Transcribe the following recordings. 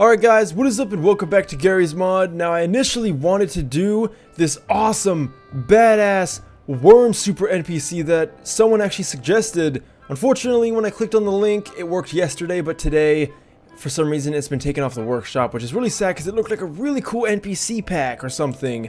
Alright guys, what is up and welcome back to Garry's Mod. Now I initially wanted to do this awesome, badass worm super NPC that someone actually suggested. Unfortunately, when I clicked on the link, it worked yesterday, but today, for some reason, it's been taken off the workshop, which is really sad because it looked like a really cool NPC pack or something.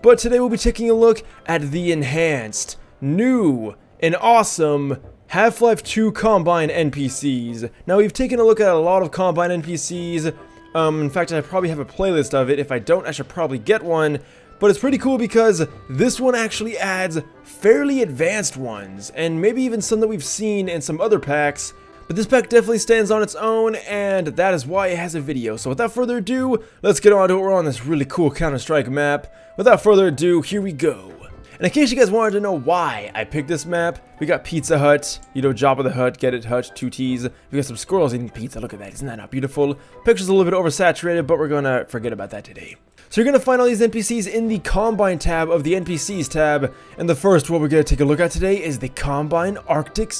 But today we'll be taking a look at the enhanced, new, and awesome Half-Life 2 Combine NPCs. Now we've taken a look at a lot of Combine NPCs, um, in fact, I probably have a playlist of it. If I don't, I should probably get one. But it's pretty cool because this one actually adds fairly advanced ones, and maybe even some that we've seen in some other packs. But this pack definitely stands on its own, and that is why it has a video. So without further ado, let's get on to it. We're on this really cool Counter-Strike map. Without further ado, here we go. And in case you guys wanted to know why I picked this map, we got Pizza Hut, you know, Jabba the Hutt, get it, Hut, two T's. We got some squirrels eating pizza, look at that, isn't that not beautiful? Picture's a little bit oversaturated, but we're gonna forget about that today. So you're gonna find all these NPCs in the Combine tab of the NPCs tab, and the first one we're gonna take a look at today is the Combine Arctic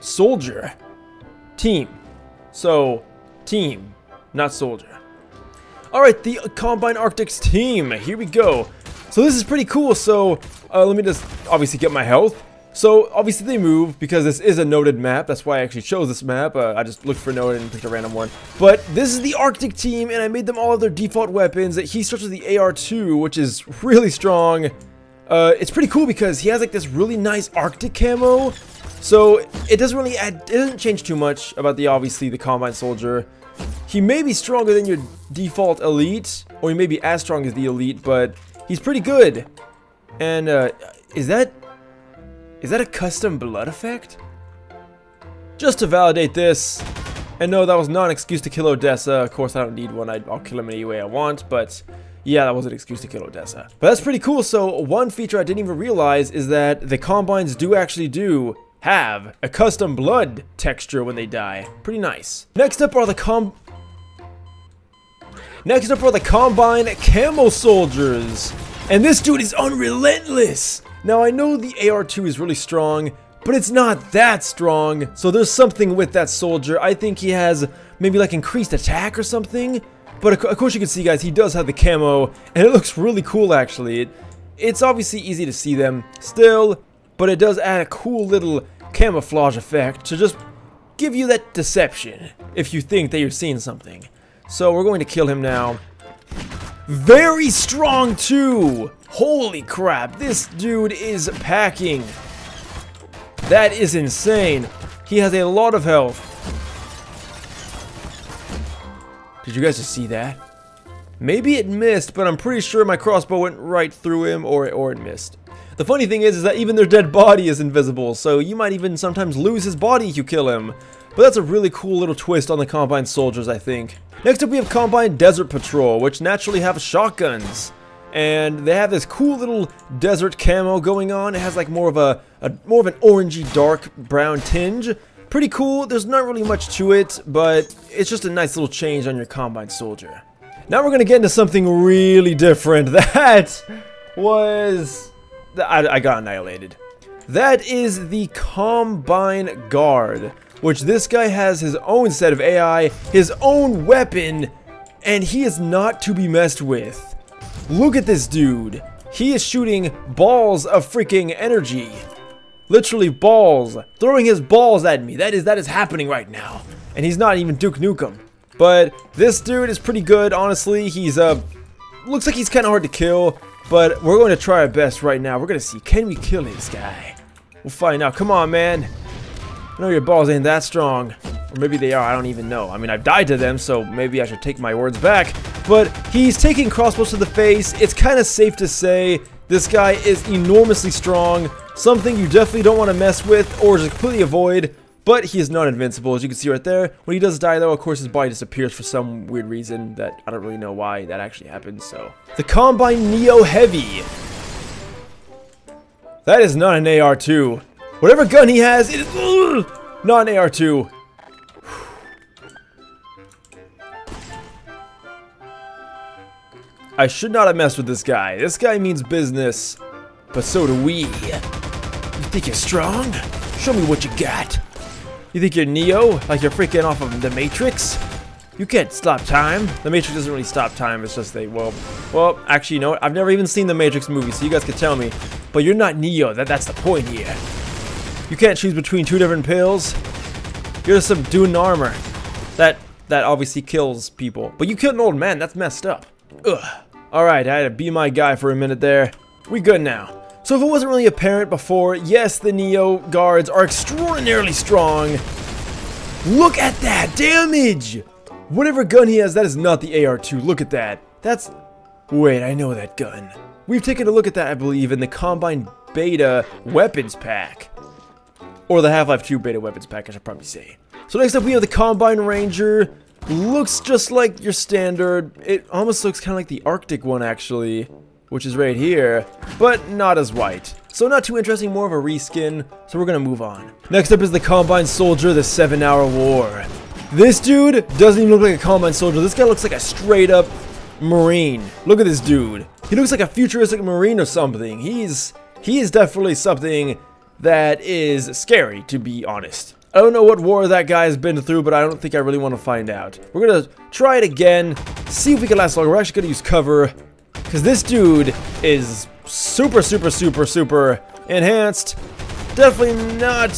Soldier. Team. So, team, not soldier. Alright, the Combine Arctics team, here we go. So this is pretty cool, so uh, let me just obviously get my health. So obviously they move because this is a noded map. That's why I actually chose this map. Uh, I just looked for noded and picked a random one. But this is the Arctic team and I made them all of their default weapons. That he starts with the AR2, which is really strong. Uh, it's pretty cool because he has like this really nice Arctic camo. So it doesn't really add, it doesn't change too much about the obviously the Combine Soldier. He may be stronger than your default elite, or he may be as strong as the elite, but he's pretty good. And, uh, is that... Is that a custom blood effect? Just to validate this, and no, that was not an excuse to kill Odessa. Of course, I don't need one. I, will kill him any way I want, but yeah, that was an excuse to kill Odessa. But that's pretty cool. So one feature I didn't even realize is that the Combines do actually do have a custom blood texture when they die. Pretty nice. Next up are the com... Next up are the Combine Camo Soldiers. And this dude is unrelentless! Now I know the AR2 is really strong, but it's not that strong. So there's something with that soldier. I think he has maybe like increased attack or something. But of course you can see guys, he does have the camo, and it looks really cool actually. It, it's obviously easy to see them still, but it does add a cool little camouflage effect to just give you that deception if you think that you're seeing something. So we're going to kill him now. Very strong too! Holy crap, this dude is packing. That is insane. He has a lot of health. Did you guys just see that? Maybe it missed, but I'm pretty sure my crossbow went right through him or, or it missed. The funny thing is, is that even their dead body is invisible, so you might even sometimes lose his body if you kill him. But that's a really cool little twist on the Combine Soldiers, I think. Next up we have Combine Desert Patrol, which naturally have shotguns. And they have this cool little desert camo going on. It has like more of a, a more of an orangey dark brown tinge. Pretty cool. There's not really much to it, but it's just a nice little change on your Combine Soldier. Now we're to get into something really different. That was... I, I got annihilated. That is the Combine Guard which this guy has his own set of AI, his own weapon, and he is not to be messed with. Look at this dude. He is shooting balls of freaking energy. Literally balls. Throwing his balls at me. That is that is happening right now. And he's not even Duke Nukem. But this dude is pretty good, honestly. He's, uh, looks like he's kind of hard to kill. But we're going to try our best right now. We're going to see, can we kill this guy? We'll find out. Come on, man. I know your balls ain't that strong. Or maybe they are, I don't even know. I mean, I've died to them, so maybe I should take my words back. But he's taking crossbows to the face. It's kind of safe to say this guy is enormously strong. Something you definitely don't want to mess with or just completely avoid. But he is not invincible, as you can see right there. When he does die, though, of course, his body disappears for some weird reason that I don't really know why that actually happens, so. The Combine Neo Heavy. That is not an AR-2. Whatever gun he has, it is ugh, not an AR-2. I should not have messed with this guy. This guy means business, but so do we. You think you're strong? Show me what you got. You think you're Neo, like you're freaking off of the Matrix? You can't stop time. The Matrix doesn't really stop time. It's just they, well, well, actually, you know what? I've never even seen the Matrix movie, so you guys can tell me. But you're not Neo. That, that's the point here. You can't choose between two different pills. You're in armor. That, that obviously kills people. But you killed an old man. That's messed up. Ugh. Alright, I had to be my guy for a minute there. We good now. So if it wasn't really apparent before, yes, the Neo guards are extraordinarily strong. Look at that damage! Whatever gun he has, that is not the AR-2. Look at that. That's... Wait, I know that gun. We've taken a look at that, I believe, in the Combine Beta Weapons Pack. Or the Half-Life 2 Beta Weapons Pack, I should probably say. So next up we have the Combine Ranger. Looks just like your standard. It almost looks kind of like the Arctic one, actually. Which is right here. But not as white. So not too interesting, more of a reskin. So we're gonna move on. Next up is the Combine Soldier, the 7 Hour War. This dude doesn't even look like a Combine Soldier. This guy looks like a straight up Marine. Look at this dude. He looks like a futuristic Marine or something. He's he is definitely something that is scary, to be honest. I don't know what war that guy has been through, but I don't think I really want to find out. We're going to try it again, see if we can last longer. We're actually going to use cover, because this dude is super, super, super, super enhanced. Definitely not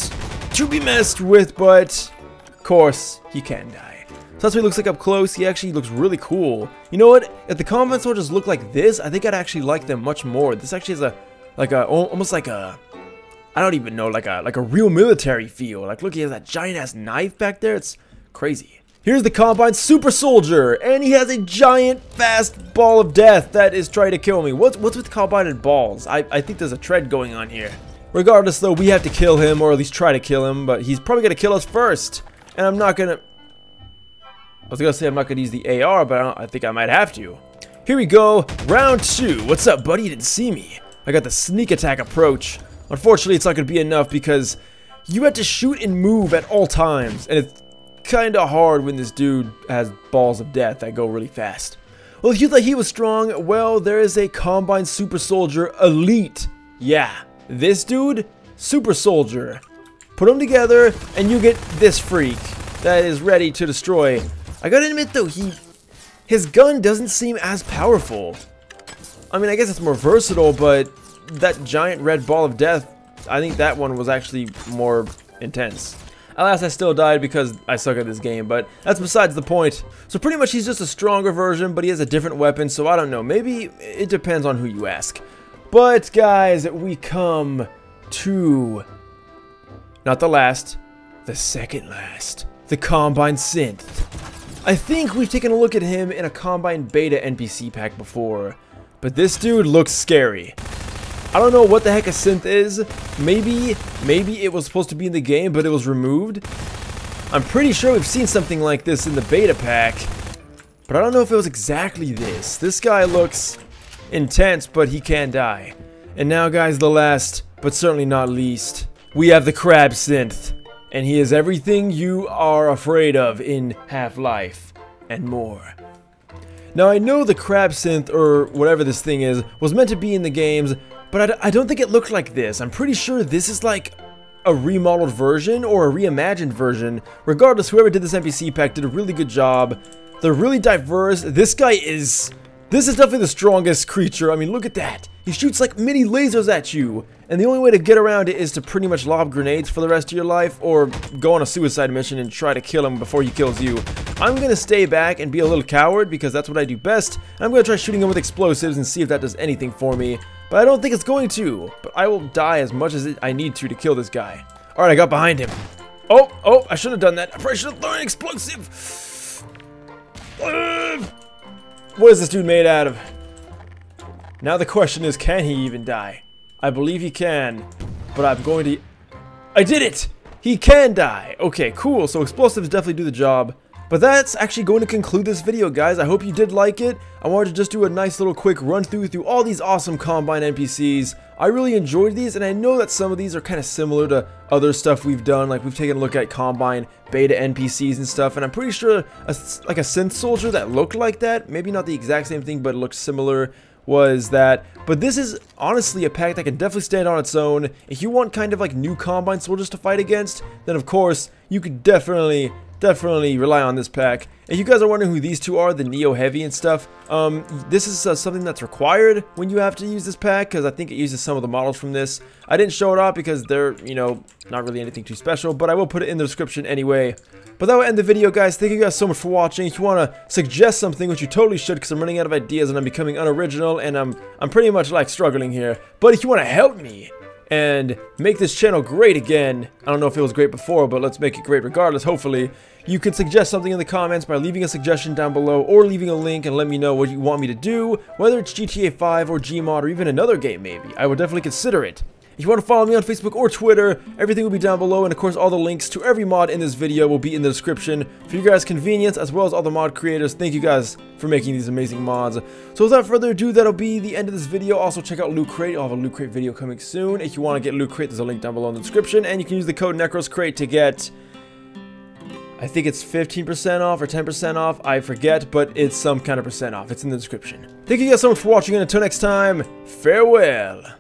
to be messed with, but of course, he can die. So that's what he looks like up close. He actually looks really cool. You know what? If the combat soldiers look like this, I think I'd actually like them much more. This actually is a, like a, almost like a, I don't even know, like a, like a real military feel. Like, look, he has that giant ass knife back there. It's crazy. Here's the Combine Super Soldier, and he has a giant, fast ball of death that is trying to kill me. What's what's with Combine and balls? I, I think there's a trend going on here. Regardless, though, we have to kill him, or at least try to kill him, but he's probably going to kill us first. And I'm not gonna... I was gonna say I'm not gonna use the AR, but I, I think I might have to. Here we go, round two. What's up, buddy? You didn't see me. I got the sneak attack approach. Unfortunately, it's not gonna be enough because you have to shoot and move at all times, and it's kinda hard when this dude has balls of death that go really fast. Well, if you thought he was strong, well, there is a Combine Super Soldier Elite. Yeah, this dude, Super Soldier. Put them together, and you get this freak that is ready to destroy. I gotta admit though, he, his gun doesn't seem as powerful. I mean, I guess it's more versatile, but that giant red ball of death, I think that one was actually more intense. Alas, I still died because I suck at this game, but that's besides the point. So pretty much he's just a stronger version, but he has a different weapon, so I don't know. Maybe it depends on who you ask. But guys, we come to not the last, the second last. The Combine Synth. I think we've taken a look at him in a Combine Beta NPC pack before, but this dude looks scary. I don't know what the heck a synth is. Maybe, maybe it was supposed to be in the game, but it was removed. I'm pretty sure we've seen something like this in the beta pack, but I don't know if it was exactly this. This guy looks intense, but he can die. And now, guys, the last, but certainly not least, we have the Crab Synth, and he is everything you are afraid of in Half-Life, and more. Now I know the Crab Synth, or whatever this thing is, was meant to be in the games, but I, I don't think it looked like this. I'm pretty sure this is like a remodeled version or a reimagined version. Regardless, whoever did this NPC pack did a really good job. They're really diverse. This guy is... This is definitely the strongest creature. I mean, look at that. He shoots like mini lasers at you. And the only way to get around it is to pretty much lob grenades for the rest of your life or go on a suicide mission and try to kill him before he kills you. I'm going to stay back and be a little coward because that's what I do best. I'm going to try shooting him with explosives and see if that does anything for me. But I don't think it's going to. But I will die as much as I need to to kill this guy. Alright, I got behind him. Oh, oh, I should have done that. I probably should have thrown an explosive. Uh, what is this dude made out of? Now the question is, can he even die? I believe he can, but I'm going to... I did it! He can die! Okay, cool, so explosives definitely do the job. But that's actually going to conclude this video, guys. I hope you did like it. I wanted to just do a nice little quick run through through all these awesome Combine NPCs. I really enjoyed these, and I know that some of these are kind of similar to other stuff we've done. Like, we've taken a look at Combine beta NPCs and stuff, and I'm pretty sure a, like a synth soldier that looked like that, maybe not the exact same thing, but looked similar, was that, but this is honestly a pack that can definitely stand on its own. If you want kind of like new Combine soldiers to fight against, then of course, you could definitely definitely rely on this pack. If you guys are wondering who these two are, the Neo Heavy and stuff, um, this is uh, something that's required when you have to use this pack, because I think it uses some of the models from this. I didn't show it off because they're, you know, not really anything too special, but I will put it in the description anyway. But that will end the video, guys. Thank you guys so much for watching. If you want to suggest something, which you totally should, because I'm running out of ideas and I'm becoming unoriginal, and I'm, I'm pretty much, like, struggling here. But if you want to help me, and make this channel great again. I don't know if it was great before, but let's make it great regardless, hopefully. You can suggest something in the comments by leaving a suggestion down below or leaving a link and let me know what you want me to do, whether it's GTA 5 or Gmod or even another game maybe. I would definitely consider it. If you want to follow me on Facebook or Twitter, everything will be down below, and of course all the links to every mod in this video will be in the description for you guys' convenience, as well as all the mod creators. Thank you guys for making these amazing mods. So without further ado, that'll be the end of this video. Also check out Loot Crate. I'll have a Loot Crate video coming soon. If you want to get Loot Crate, there's a link down below in the description, and you can use the code NecrosCrate to get... I think it's 15% off or 10% off, I forget, but it's some kind of percent off. It's in the description. Thank you guys so much for watching, and until next time, farewell!